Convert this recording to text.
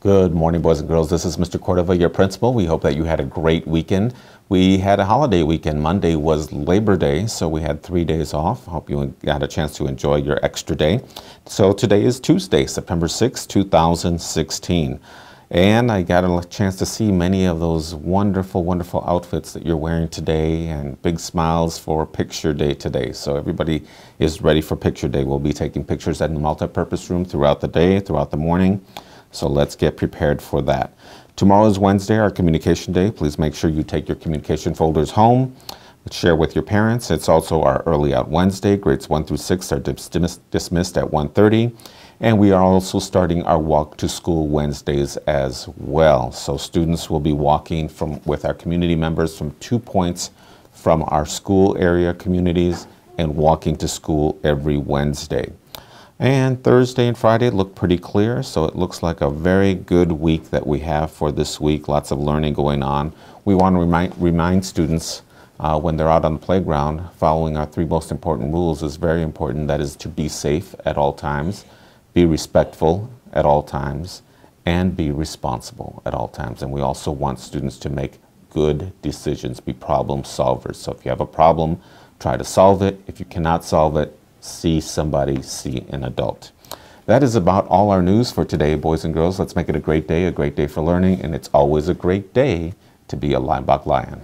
Good morning, boys and girls. This is Mr. Cordova, your principal. We hope that you had a great weekend. We had a holiday weekend. Monday was Labor Day, so we had three days off. Hope you got a chance to enjoy your extra day. So today is Tuesday, September 6, 2016. And I got a chance to see many of those wonderful, wonderful outfits that you're wearing today and big smiles for picture day today. So everybody is ready for picture day. We'll be taking pictures at the multi-purpose room throughout the day, throughout the morning. So let's get prepared for that. Tomorrow is Wednesday, our communication day. Please make sure you take your communication folders home. Share with your parents. It's also our early out Wednesday. Grades 1 through 6 are dismissed at 1.30. And we are also starting our walk to school Wednesdays as well. So students will be walking from with our community members from two points from our school area communities and walking to school every Wednesday. And Thursday and Friday look pretty clear, so it looks like a very good week that we have for this week. Lots of learning going on. We want to remind, remind students uh, when they're out on the playground, following our three most important rules is very important. That is to be safe at all times, be respectful at all times, and be responsible at all times. And we also want students to make good decisions, be problem solvers. So if you have a problem, try to solve it. If you cannot solve it, see somebody, see an adult. That is about all our news for today, boys and girls. Let's make it a great day, a great day for learning, and it's always a great day to be a Limbach Lion.